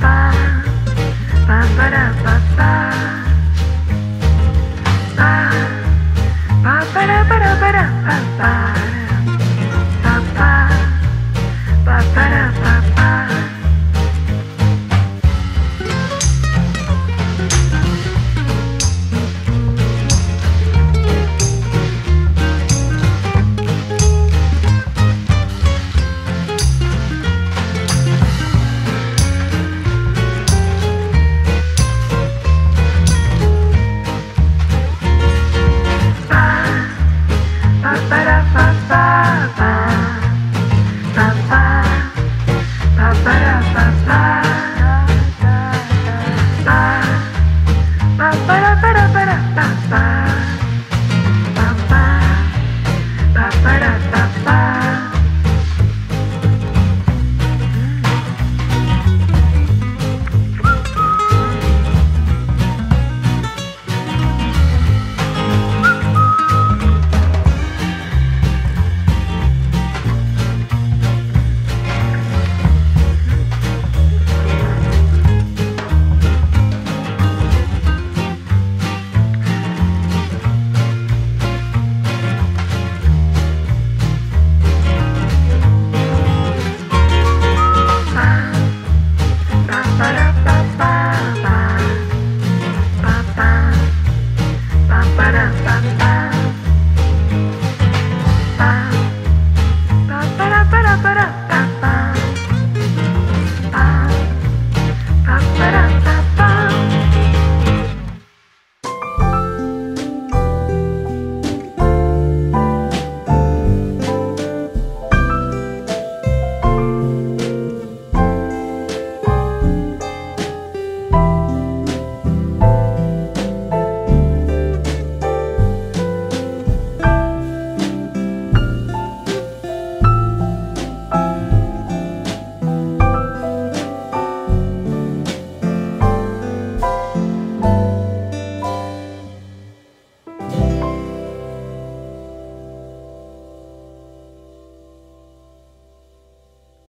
bye. ba da ba da ba ba